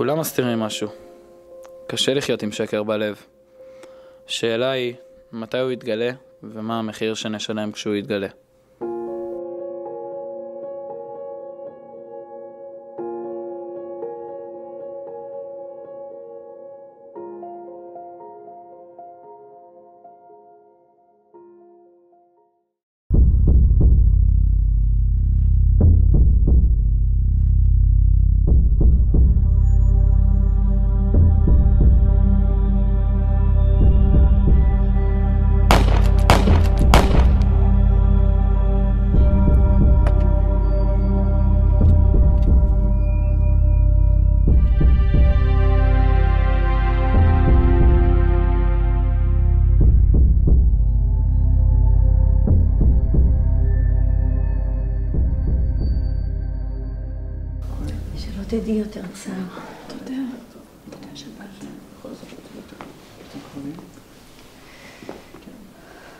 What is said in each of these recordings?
כולם מסתירים משהו. קשה לחיות עם שקר בלב. השאלה היא, מתי הוא יתגלה, ומה המחיר שנשלם כשהוא יתגלה. תדעי יותר צער. תודה. תודה שבאת.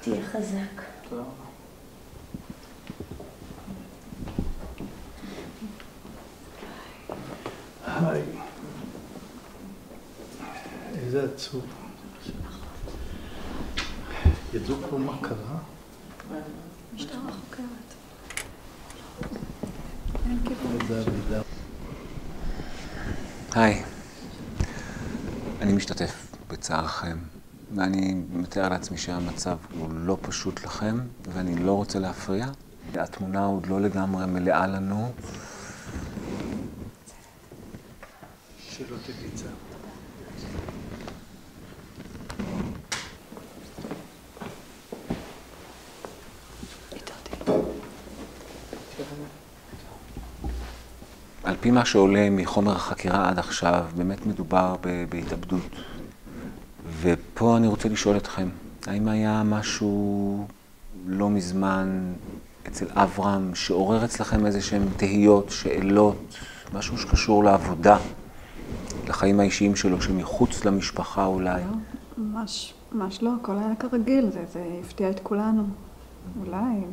תהיה חזק. היי. איזה עצוב. ידעו פה מה קרה? משטרה חוקרת. אין כיוון. היי, אני משתתף בצערכם, ואני מתאר לעצמי שהמצב הוא לא פשוט לכם, ואני לא רוצה להפריע. התמונה עוד לא לגמרי מלאה לנו. שלא תדעי צער. פי מה שעולה מחומר החקירה עד עכשיו, באמת מדובר בהתאבדות. ופה אני רוצה לשאול אתכם, האם היה משהו לא מזמן אצל אברהם שעורר אצלכם איזה שהן תהיות, שאלות, משהו שקשור לעבודה, לחיים האישיים שלו, שמחוץ למשפחה אולי? ממש, ממש לא, הכל היה כרגיל, זה, זה הפתיע את כולנו. אולי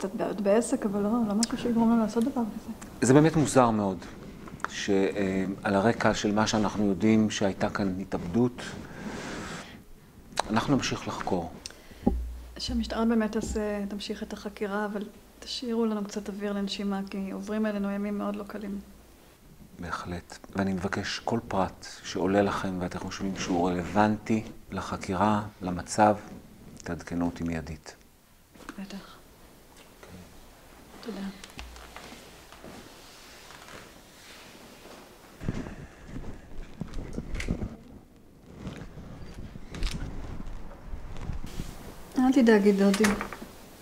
קצת בעיות בעסק, אבל לא, לא משהו שיגרום לנו לעשות דבר כזה. זה באמת מוזר מאוד, שעל הרקע של מה שאנחנו יודעים שהייתה כאן התאבדות, אנחנו נמשיך לחקור. שהמשטרה באמת תעשה, תמשיך את החקירה, אבל תשאירו לנו קצת אוויר לנשימה, כי עוברים עלינו ימים מאוד לא קלים. בהחלט. ואני מבקש כל פרט שעולה לכם ואתם חושבים שהוא רלוונטי לחקירה, למצב, תעדכנו אותי מיידית. בטח. תודה. אל תדאגי, דודי.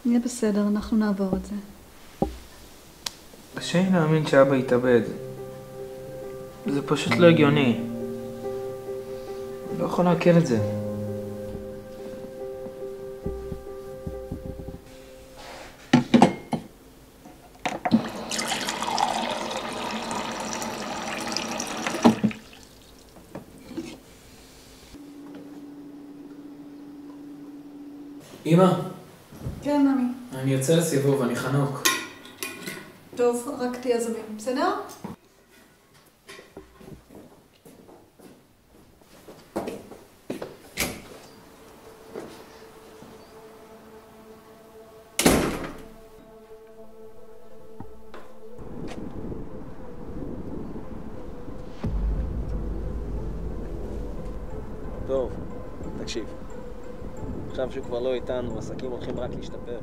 נהיה בסדר, אנחנו נעבור את זה. קשה לי להאמין שאבא התאבד. זה פשוט לא הגיוני. לא יכול לעכל את זה. אמא, כן, נעמי. אני יוצא לסיבוב, אני חנוק. טוב, רק תהיה זמין, בסדר? טוב, תקשיב. עכשיו שהוא כבר לא איתנו, עסקים הולכים רק להשתפר.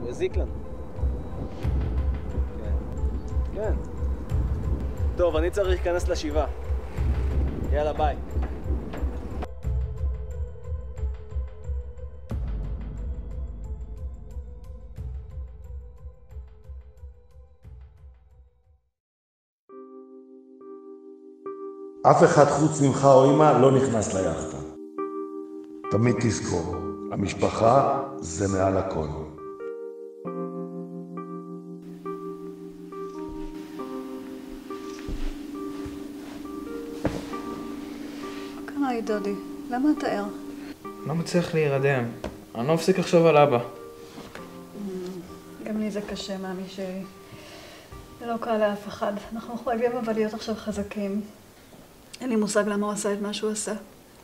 הוא הזיק לנו. כן. כן. טוב, אני צריך להיכנס לשבעה. יאללה, ביי. אף אחד חוץ ממך או אמא לא נכנס ליאכטה. תמיד תזכור, המשפחה זה מעל הכל. לי, דודי? למה אתה ער? לא מצליח להירדם. אני לא מפסיק לחשוב על אבא. גם לי זה קשה, מאמי שלי. זה לא קל לאף אחד. אנחנו חייבים אבל להיות עכשיו חזקים. אין לי מושג למה הוא עשה את מה שהוא עשה.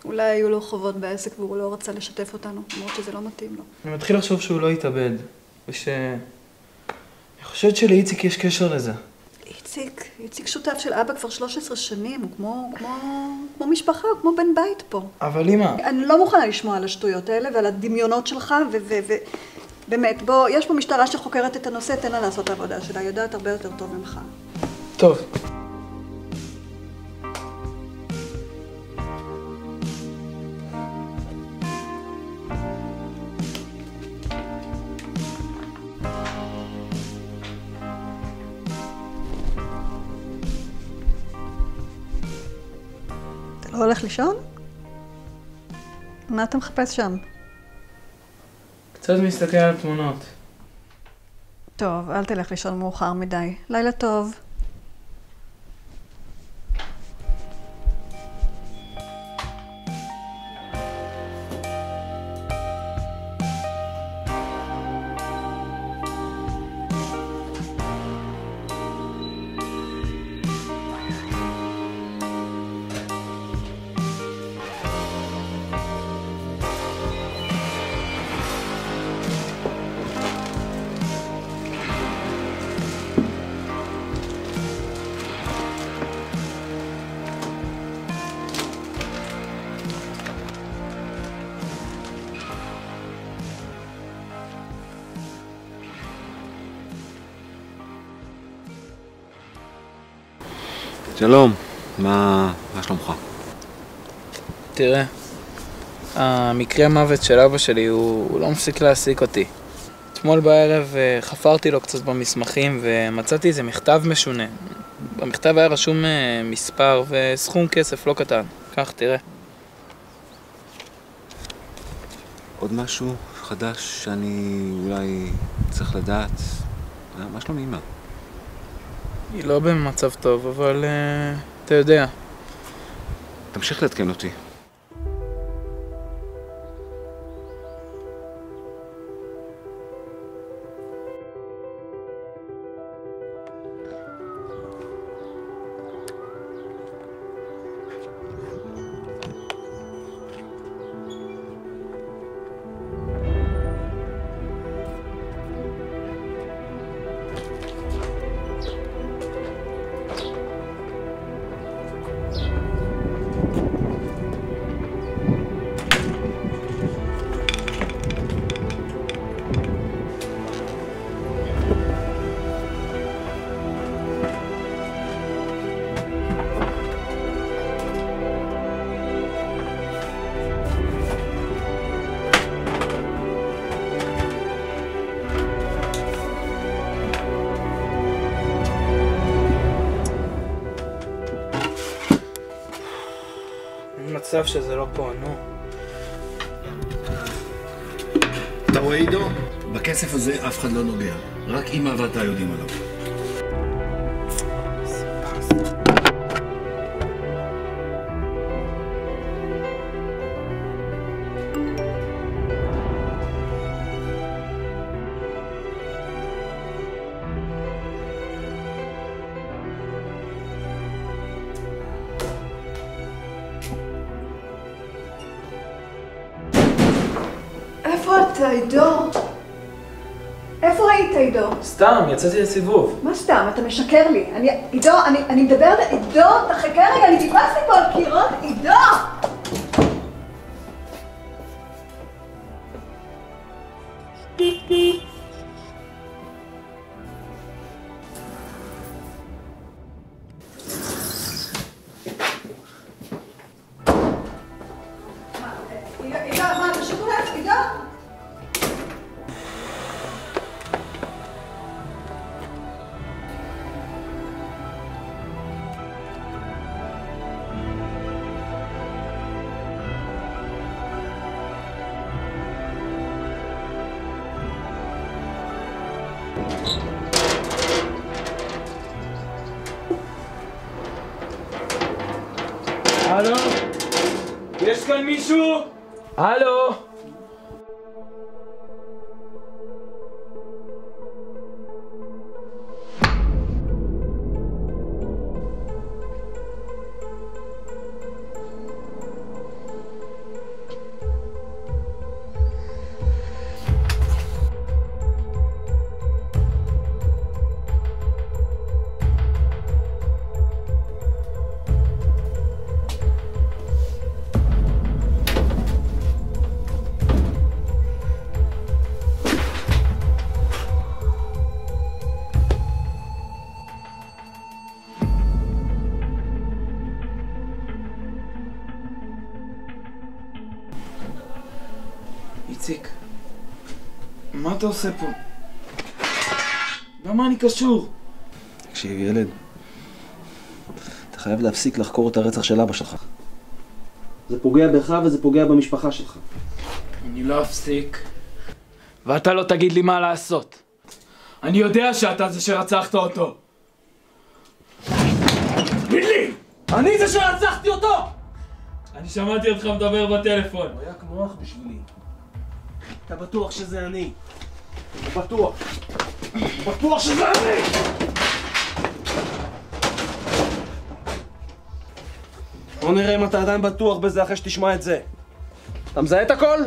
אולי היו לו חובות בעסק והוא לא רצה לשתף אותנו, למרות שזה לא מתאים לו. אני מתחיל לחשוב שהוא לא התאבד, וש... אני חושבת שלאיציק יש קשר לזה. איציק, איציק שותף של אבא כבר 13 שנים, הוא כמו, כמו, כמו משפחה, הוא כמו בן בית פה. אבל אמא... אני לא מוכנה לשמוע על השטויות האלה ועל הדמיונות שלך, ו... ו, ו באמת, בוא, יש פה משטרה שחוקרת את הנושא, תן לה לעשות את העבודה שלה, היא יודעת הרבה יותר טוב ממך. טוב. לא הולך לישון? מה אתה מחפש שם? קצת מסתכל על תמונות. טוב, אל תלך לישון מאוחר מדי. לילה טוב. שלום, מה, מה שלומך? תראה, המקרה מוות של אבא שלי, הוא, הוא לא מפסיק להעסיק אותי. אתמול בערב אה, חפרתי לו קצת במסמכים ומצאתי איזה מכתב משונה. במכתב היה רשום אה, מספר וסכום כסף לא קטן. קח, תראה. עוד משהו חדש שאני אולי צריך לדעת? מה- מה שלום אמא? היא לא במצב טוב, אבל uh, אתה יודע. תמשיך לעדכן אותי. מצב שזה לא פה, נו. אתה רואה עידו? בכסף הזה אף אחד לא נוגע. רק אמא ואתה יודעים עליו. עידו? איפה היית, עידו? סתם, יצאתי לסיבוב. מה סתם? אתה משקר לי. אני, עידו, אני, אני מדברת, עידו, תחכה רגע, אני טיפסתי פה על קירות, עידו! יש כאן אתה עושה פה? למה אני קשור? תקשיב, ילד, אתה חייב להפסיק לחקור את הרצח של אבא שלך. זה פוגע בך וזה פוגע במשפחה שלך. אני לא אפסיק, ואתה לא תגיד לי מה לעשות. אני יודע שאתה זה שרצחת אותו. תגיד לי! אני זה שרצחתי אותו! אני שמעתי אותך מדבר בטלפון. הוא היה כמו אח בשבילי. אתה בטוח שזה אני? אתה בטוח? בטוח שזה אני! בוא נראה אם אתה עדיין בטוח בזה אחרי שתשמע את זה. אתה מזהה את הכל?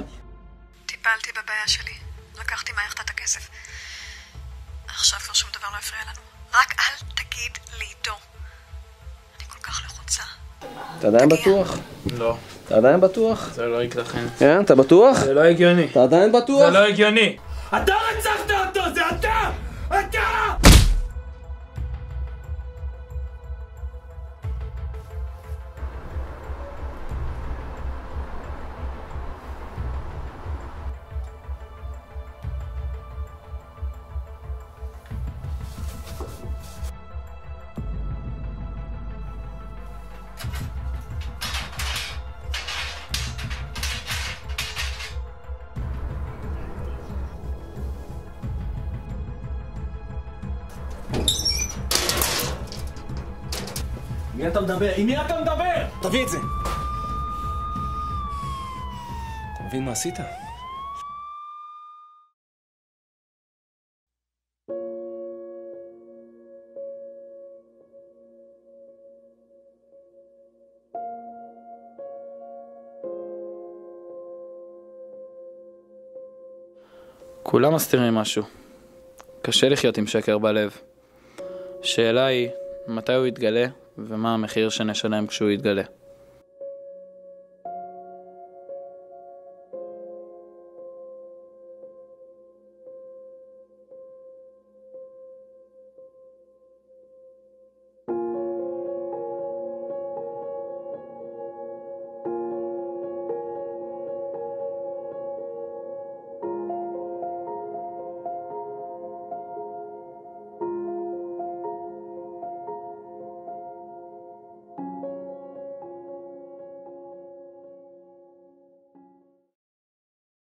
טיפלתי בבעיה שלי. לקחתי מהיכטת את הכסף. עכשיו כבר שום דבר לא יפריע לנו. רק אל תגיד לעידו. אני כל כך לחוצה. אתה עדיין בטוח? לא, אתה עדיין בטוח? זה לא ייתכן. כן, אתה בטוח? זה לא הגיוני. אתה עדיין בטוח? זה לא הגיוני. אתה רצחת אותו! זה אתה! אתה! מי אתה מדבר? עם מי אתה מדבר? תביא את זה! אתה מבין מה עשית? כולם מסתירים משהו. קשה לחיות עם שקר בלב. השאלה היא, מתי הוא יתגלה, ומה המחיר שנשלם כשהוא יתגלה.